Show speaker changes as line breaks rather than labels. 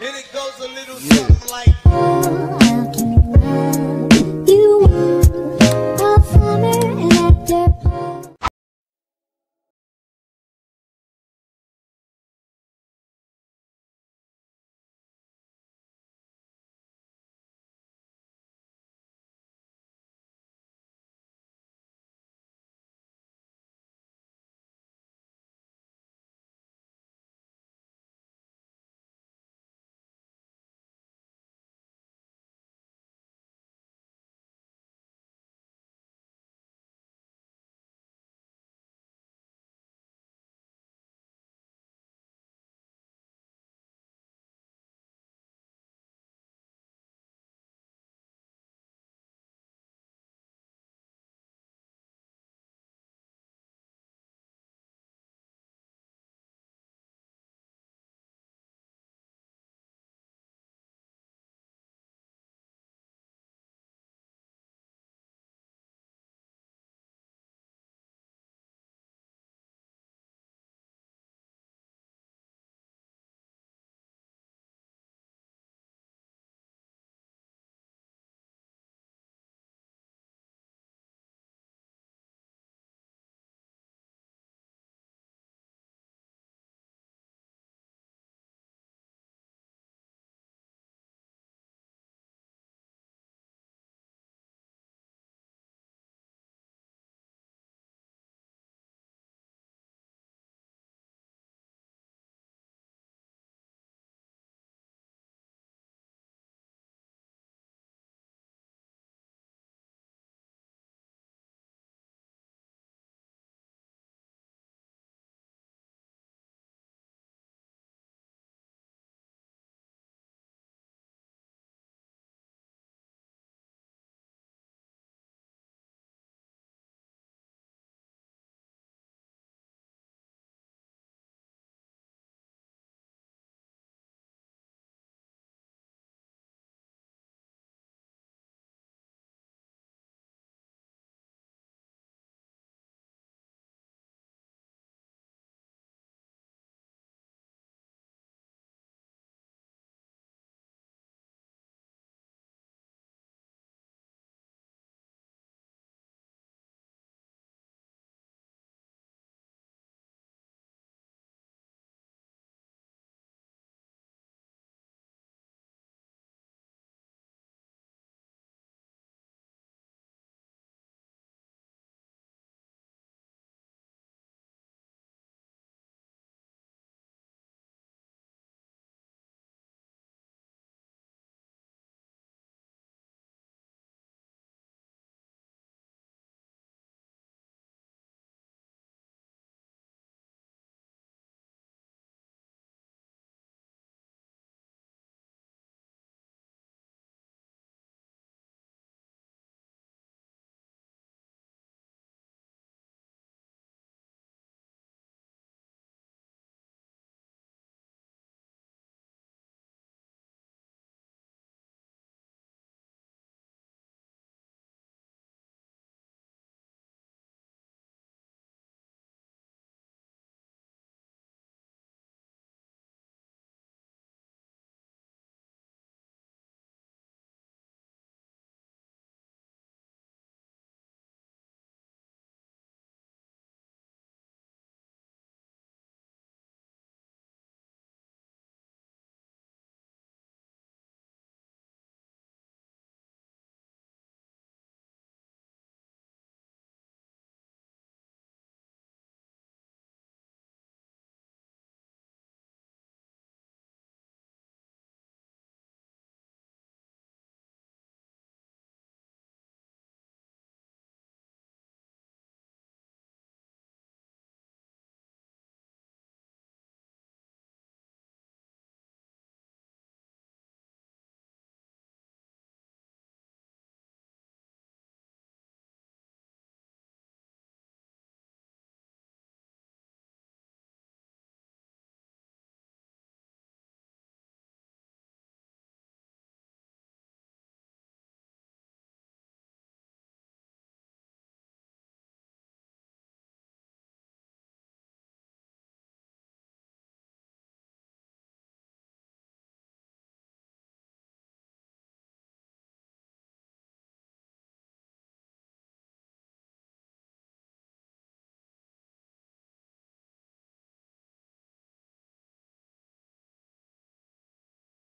And it goes a little something like.